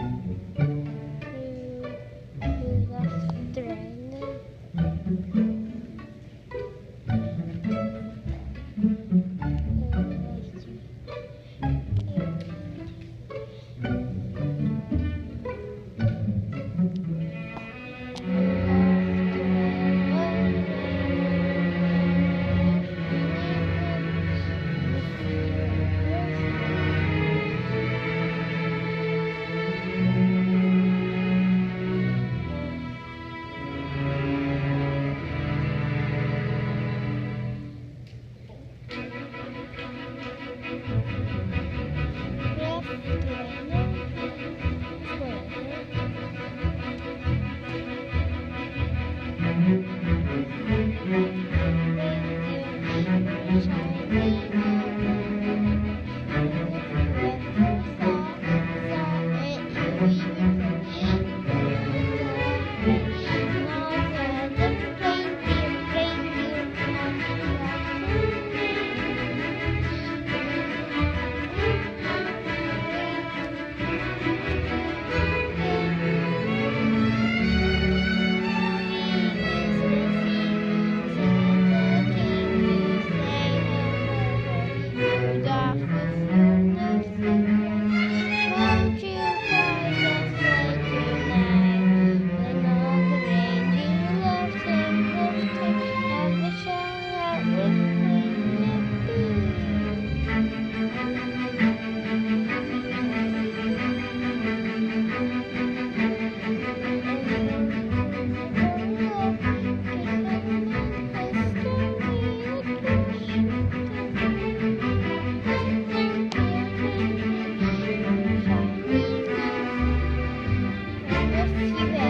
Two, two three. Thank you.